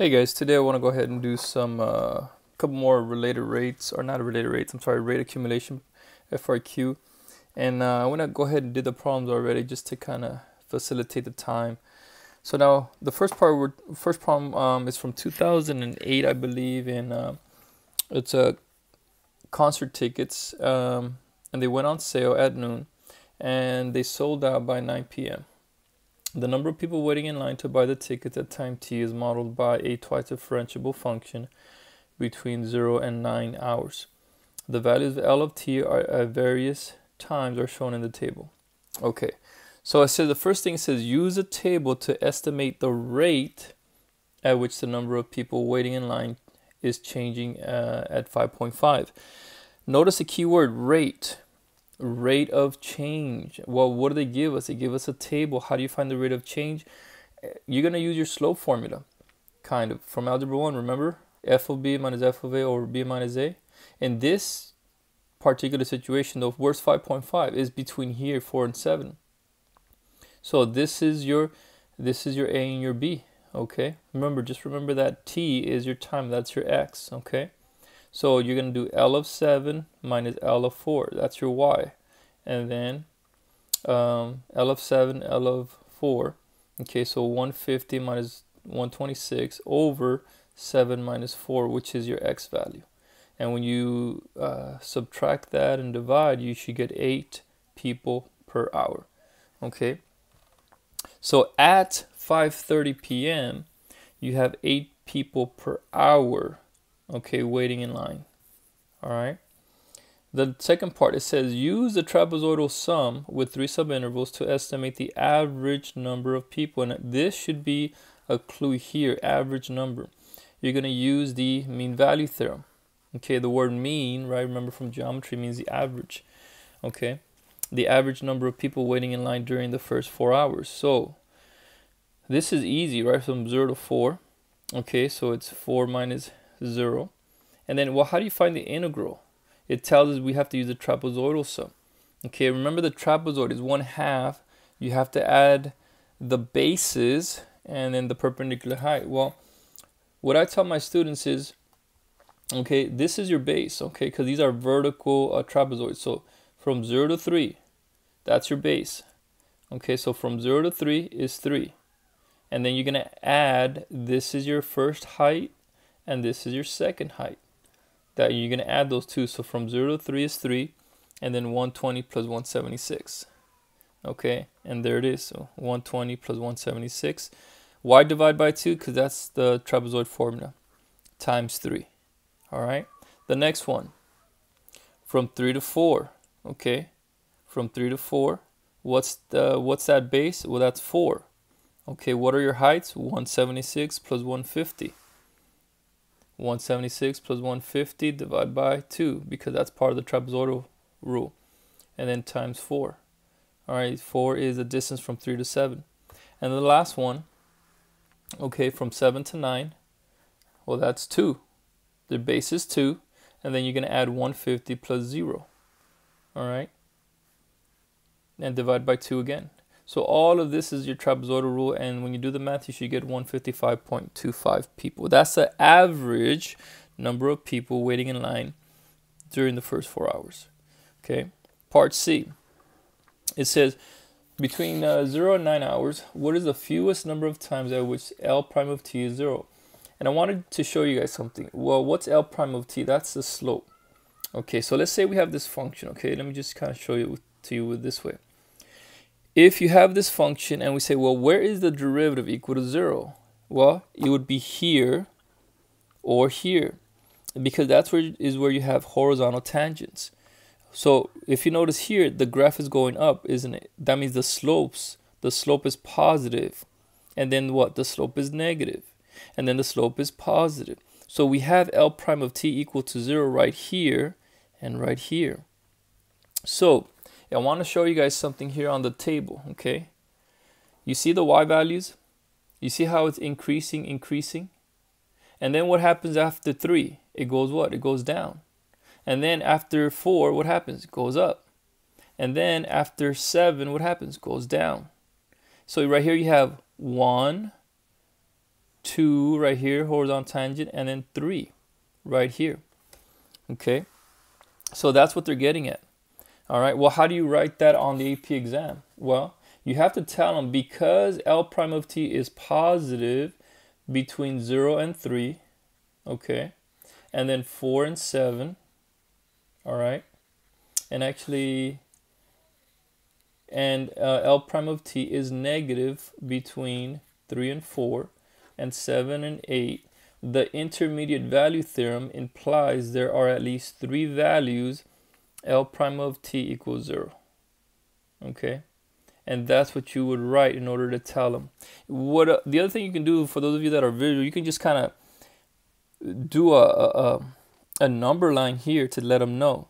Hey guys, today I want to go ahead and do some uh, couple more related rates, or not related rates, I'm sorry, rate accumulation, FRQ. And uh, I want to go ahead and do the problems already just to kind of facilitate the time. So now the first part, we're, first problem um, is from 2008, I believe, and uh, it's a concert tickets, um, and they went on sale at noon, and they sold out by 9 p.m. The number of people waiting in line to buy the tickets at time t is modeled by a twice differentiable function between 0 and 9 hours. The values of L of t are at various times are shown in the table. Okay, so I said the first thing says use a table to estimate the rate at which the number of people waiting in line is changing uh, at 5.5. Notice the keyword rate rate of change. Well, what do they give us? They give us a table. How do you find the rate of change? Eh, you're going to use your slope formula, kind of, from Algebra 1, remember? f of b minus f of a over b minus a. In this particular situation, the worst 5.5 is between here, 4 and 7. So this is your this is your a and your b, okay? Remember, just remember that t is your time, that's your x, okay? So you're going to do L of 7 minus L of 4. That's your Y. And then um, L of 7, L of 4. Okay, so 150 minus 126 over 7 minus 4, which is your X value. And when you uh, subtract that and divide, you should get 8 people per hour. Okay. So at 5.30 p.m., you have 8 people per hour okay, waiting in line. All right. The second part, it says use the trapezoidal sum with three subintervals to estimate the average number of people. And this should be a clue here, average number. You're going to use the mean value theorem. Okay, the word mean, right, remember from geometry means the average. Okay, the average number of people waiting in line during the first four hours. So this is easy, right, from 0 to 4. Okay, so it's 4 minus 0. And then, well, how do you find the integral? It tells us we have to use the trapezoidal sum. Okay, remember the trapezoid is 1 half. You have to add the bases and then the perpendicular height. Well, what I tell my students is, okay, this is your base, okay, because these are vertical uh, trapezoids. So from 0 to 3, that's your base. Okay, so from 0 to 3 is 3. And then you're going to add, this is your first height, and this is your second height. That you're going to add those two so from 0 to 3 is 3 and then 120 plus 176 okay and there it is so 120 plus 176 why divide by 2 because that's the trapezoid formula times 3 all right? The next one from 3 to 4 okay? From 3 to 4 what's the what's that base? Well that's 4 okay what are your heights? 176 plus 150 176 plus 150 divided by 2 because that's part of the trapezoidal rule. And then times 4. All right, 4 is the distance from 3 to 7. And the last one, okay, from 7 to 9, well, that's 2. The base is 2. And then you're going to add 150 plus 0. All right? And divide by 2 again. So all of this is your trapezoidal rule, and when you do the math, you should get 155.25 people. That's the average number of people waiting in line during the first four hours. Okay, part C. It says between uh, 0 and 9 hours, what is the fewest number of times at which L prime of t is 0? And I wanted to show you guys something. Well, what's L prime of t? That's the slope. Okay, so let's say we have this function. Okay, let me just kind of show you to you this way if you have this function and we say, well, where is the derivative equal to 0? Well, it would be here or here because that's where is where you have horizontal tangents. So if you notice here, the graph is going up, isn't it? That means the slopes, the slope is positive. And then what? The slope is negative. And then the slope is positive. So we have L prime of t equal to 0 right here and right here. So I want to show you guys something here on the table, okay? You see the y values? You see how it's increasing, increasing? And then what happens after 3? It goes what? It goes down. And then after 4, what happens? It goes up. And then after 7, what happens? It goes down. So right here you have 1, 2, 2 right here, horizontal tangent, and then 3 right here. Okay, so that's what they're getting at. All right, well, how do you write that on the AP exam? Well, you have to tell them because L prime of t is positive between 0 and 3, okay, and then 4 and 7, all right, and actually, and uh, L prime of t is negative between 3 and 4, and 7 and 8, the intermediate value theorem implies there are at least three values L prime of t equals 0. Okay? And that's what you would write in order to tell them. What uh, the other thing you can do for those of you that are visual, you can just kind of do a, a a number line here to let them know,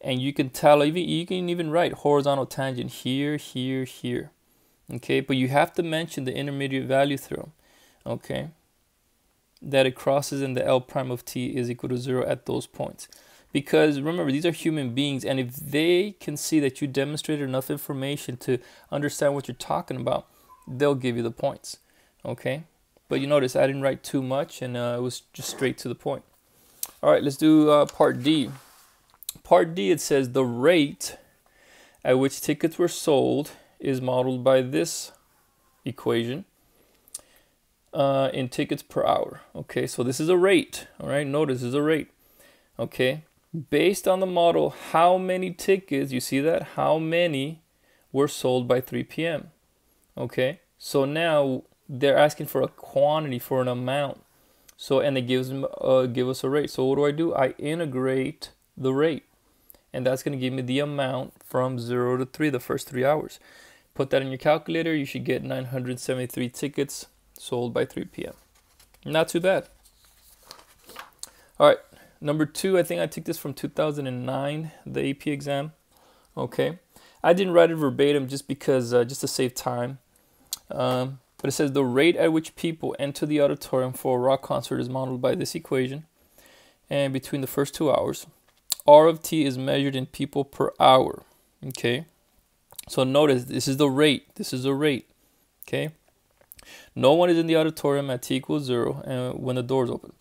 and you can tell even you can even write horizontal tangent here, here, here. Okay, but you have to mention the intermediate value theorem okay, that it crosses and the L prime of t is equal to 0 at those points. Because remember, these are human beings, and if they can see that you demonstrated enough information to understand what you're talking about, they'll give you the points, okay? But you notice I didn't write too much, and uh, it was just straight to the point. All right, let's do uh, part D. Part D, it says the rate at which tickets were sold is modeled by this equation uh, in tickets per hour. Okay, so this is a rate. All right, notice this is a rate. Okay, based on the model, how many tickets, you see that? How many were sold by 3 p.m.? Okay, so now they're asking for a quantity, for an amount. So, and it gives them, uh, give us a rate. So what do I do? I integrate the rate. And that's going to give me the amount from 0 to 3, the first three hours. Put that in your calculator. You should get 973 tickets sold by 3 p.m. Not too bad. All right, number two, I think I took this from 2009, the AP exam. Okay, I didn't write it verbatim just because, uh, just to save time. Um, but it says the rate at which people enter the auditorium for a rock concert is modeled by this equation. And between the first two hours, R of T is measured in people per hour. Okay, so notice this is the rate. This is the rate. Okay, no one is in the auditorium at t equals 0 and when the doors open.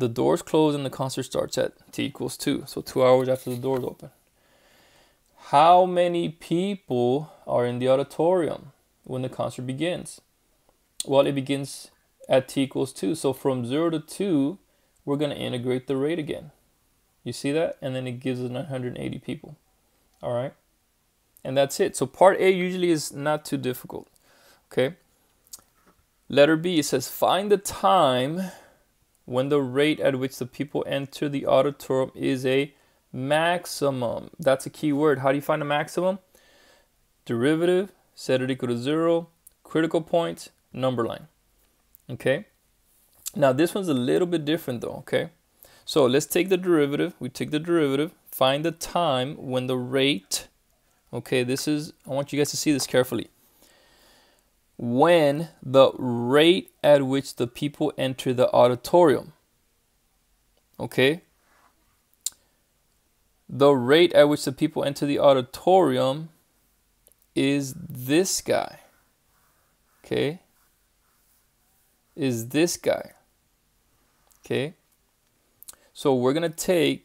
The doors close and the concert starts at t equals 2, so 2 hours after the doors open. How many people are in the auditorium when the concert begins? Well, it begins at t equals 2. So from 0 to 2, we're going to integrate the rate again. You see that? And then it gives us 980 people. All right? And that's it. So part A usually is not too difficult. Okay? Letter B, it says find the time when the rate at which the people enter the auditorium is a maximum. That's a key word. How do you find a maximum? Derivative, set it equal to zero, critical point, number line. Okay. Now this one's a little bit different though, okay? So let's take the derivative. We take the derivative, find the time when the rate, okay, this is, I want you guys to see this carefully when the rate at which the people enter the auditorium. Okay? The rate at which the people enter the auditorium is this guy. Okay? Is this guy. Okay? So we're going to take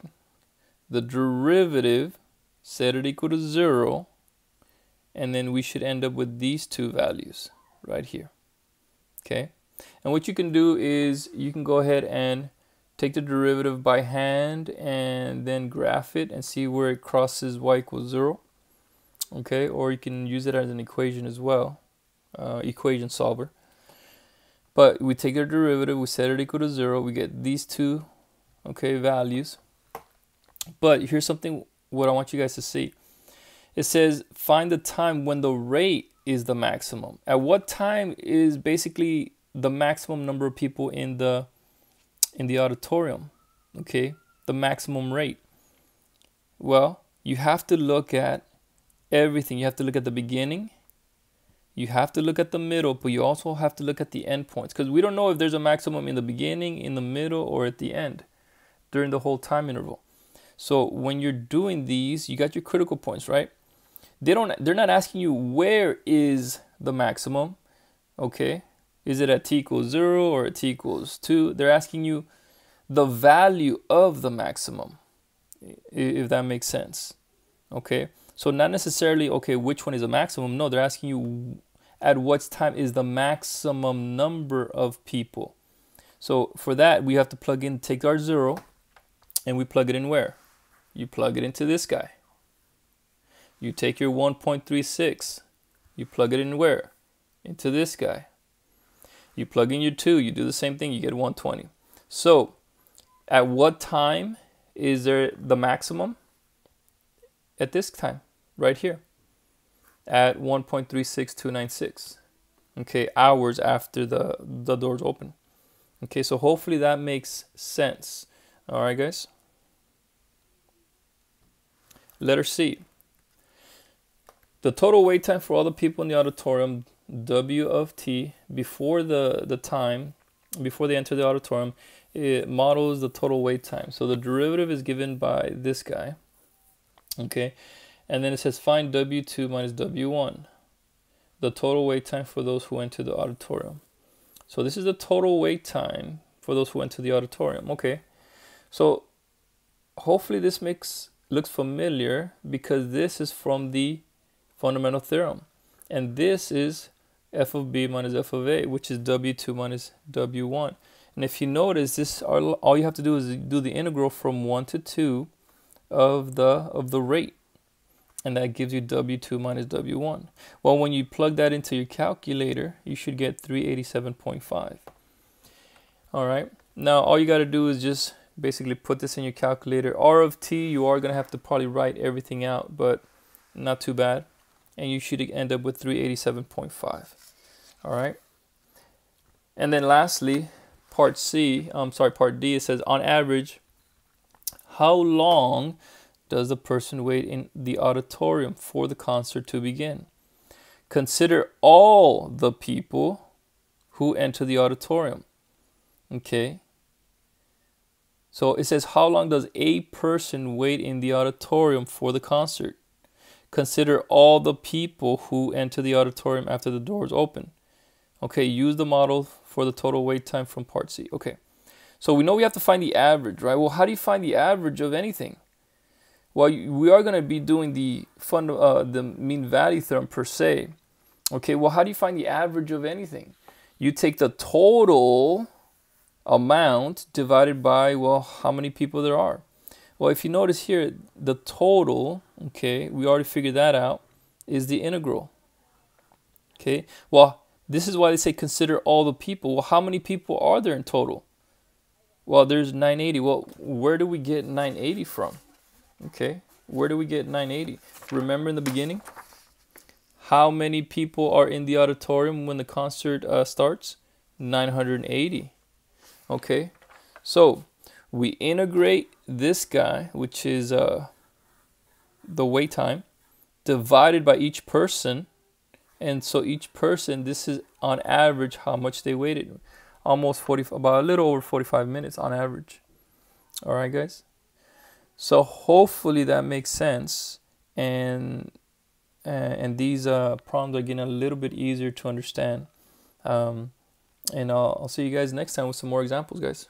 the derivative, set it equal to 0, and then we should end up with these two values right here. Okay. And what you can do is you can go ahead and take the derivative by hand and then graph it and see where it crosses y equals 0. Okay, or you can use it as an equation as well, uh, equation solver. But we take the derivative, we set it equal to 0, we get these two okay values. But here's something what I want you guys to see. It says find the time when the rate is the maximum. At what time is basically the maximum number of people in the in the auditorium? Okay, the maximum rate. Well, you have to look at everything. You have to look at the beginning. You have to look at the middle, but you also have to look at the endpoints because we don't know if there's a maximum in the beginning, in the middle, or at the end during the whole time interval. So when you're doing these, you got your critical points, right? They don't they're not asking you where is the maximum okay Is it at t equals 0 or at t equals 2? They're asking you the value of the maximum, if that makes sense. Okay, so not necessarily, okay, which one is a maximum? No, they're asking you at what time is the maximum number of people. So for that, we have to plug in, take our 0, and we plug it in where? You plug it into this guy. You take your 1.36, you plug it in where? Into this guy. You plug in your 2, you do the same thing, you get 120. So, at what time is there the maximum? At this time, right here, at 1.36296. Okay, hours after the, the doors open. Okay, so hopefully that makes sense. All right, guys. Letter C. The total wait time for all the people in the auditorium, W of t, before the, the time, before they enter the auditorium, it models the total wait time. So the derivative is given by this guy. Okay. And then it says find W2 minus W1, the total wait time for those who enter the auditorium. So this is the total wait time for those who enter the auditorium. Okay. So hopefully this makes looks familiar because this is from the fundamental theorem. And this is f of b minus f of a, which is w2 minus w1. And if you notice, this all you have to do is do the integral from 1 to 2 of the of the rate. And that gives you w2 minus w1. Well, when you plug that into your calculator, you should get 387.5. All right. Now, all you got to do is just basically put this in your calculator. R of t, you are going to have to probably write everything out, but not too bad and you should end up with 387.5 all right? And then lastly part C I'm sorry part D it says on average how long does the person wait in the auditorium for the concert to begin? Consider all the people who enter the auditorium. Okay? So it says how long does a person wait in the auditorium for the concert Consider all the people who enter the auditorium after the doors open. Okay, use the model for the total wait time from part C. Okay, so we know we have to find the average, right? Well, how do you find the average of anything? Well, we are going to be doing the fund, uh, the mean value theorem per se. Okay, well, how do you find the average of anything? You take the total amount divided by, well, how many people there are. Well, if you notice here, the total, okay, we already figured that out, is the integral. Okay, well, this is why they say consider all the people. Well, how many people are there in total? Well, there's 980. Well, where do we get 980 from? Okay, where do we get 980? Remember in the beginning? How many people are in the auditorium when the concert uh, starts? 980. Okay, so we integrate this guy, which is uh, the wait time, divided by each person. And so each person, this is on average how much they waited. Almost 40, about a little over 45 minutes on average. All right, guys. So hopefully that makes sense. And and these uh, problems are getting a little bit easier to understand. Um, and I'll, I'll see you guys next time with some more examples, guys.